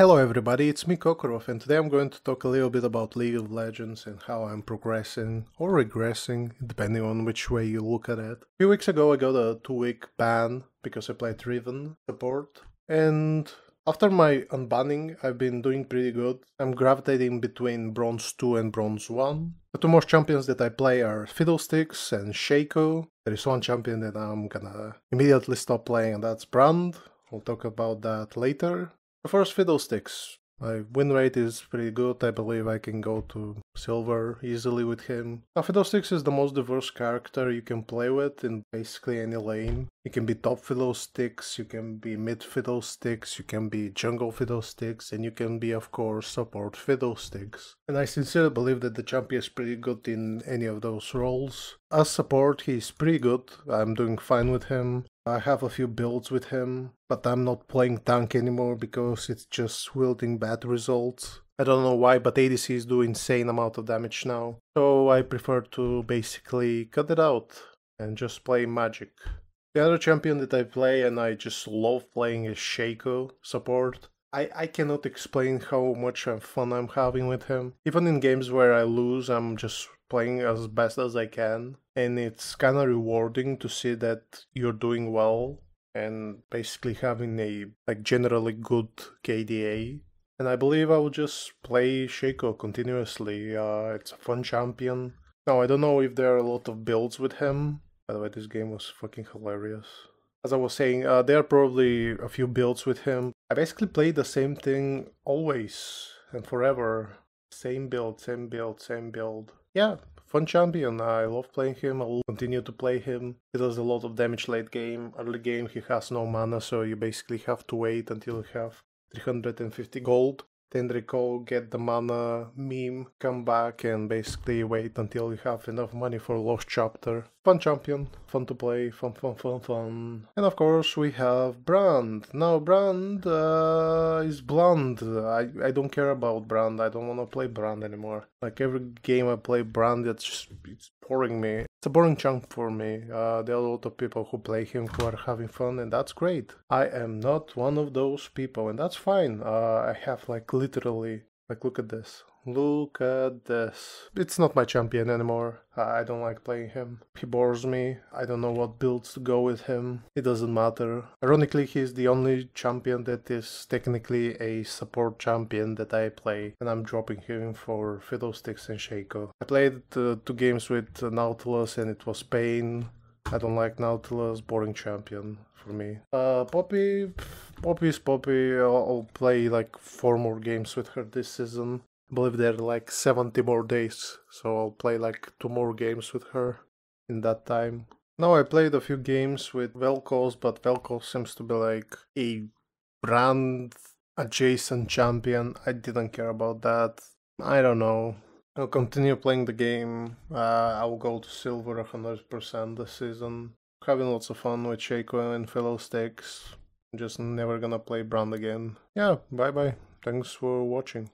Hello everybody, it's me Kokorov and today I'm going to talk a little bit about League of Legends and how I'm progressing or regressing, depending on which way you look at it. A few weeks ago I got a two week ban because I played Riven support and after my unbanning I've been doing pretty good. I'm gravitating between Bronze 2 and Bronze 1. The two most champions that I play are Fiddlesticks and Shaco. There is one champion that I'm gonna immediately stop playing and that's Brand. We'll talk about that later. First Fiddlesticks. My win rate is pretty good. I believe I can go to silver easily with him. Now, Fiddlesticks is the most diverse character you can play with in basically any lane. You can be top Fiddlesticks, you can be mid Fiddlesticks, you can be jungle Fiddlesticks, and you can be, of course, support Fiddlesticks. And I sincerely believe that the champion is pretty good in any of those roles. As support, he's pretty good. I'm doing fine with him. I have a few builds with him, but I'm not playing tank anymore because it's just wielding bad results. I don't know why, but ADCs do insane amount of damage now. So I prefer to basically cut it out and just play magic. The other champion that I play and I just love playing is Shaco support. I, I cannot explain how much fun I'm having with him. Even in games where I lose, I'm just playing as best as I can. And it's kind of rewarding to see that you're doing well and basically having a like generally good KDA. And I believe I will just play Shaco continuously. Uh, it's a fun champion. Now, I don't know if there are a lot of builds with him. By the way, this game was fucking hilarious. As I was saying, uh, there are probably a few builds with him. I basically play the same thing always and forever. Same build, same build, same build. Yeah, fun champion. I love playing him. I'll continue to play him. He does a lot of damage late game. Early game he has no mana, so you basically have to wait until you have 350 gold. Then recall, get the mana meme, come back and basically wait until you have enough money for Lost Chapter. Fun champion, fun to play, fun, fun, fun, fun. And of course we have Brand. Now Brand uh, is bland. I, I don't care about Brand. I don't want to play Brand anymore. Like every game I play Brand, it's just, it's boring me. It's a boring chunk for me. Uh, there are a lot of people who play him who are having fun, and that's great. I am not one of those people, and that's fine. Uh, I have like literally, like, look at this. Look at this. It's not my champion anymore. I don't like playing him. He bores me. I don't know what builds to go with him. It doesn't matter. Ironically, he's the only champion that is technically a support champion that I play, and I'm dropping him for Fiddlesticks and Shaco. I played uh, two games with Nautilus and it was pain. I don't like Nautilus, boring champion for me. Uh, Poppy, Poppy is Poppy. I'll, I'll play like four more games with her this season. I believe there are like 70 more days, so I'll play like two more games with her in that time. Now I played a few games with Vel'Koz, but Vel'Koz seems to be like a brand adjacent champion. I didn't care about that. I don't know. I'll continue playing the game. Uh, I'll go to silver 100% this season. Having lots of fun with Shaco and Fiddlesticks. Just never gonna play Brand again. Yeah, bye bye. Thanks for watching.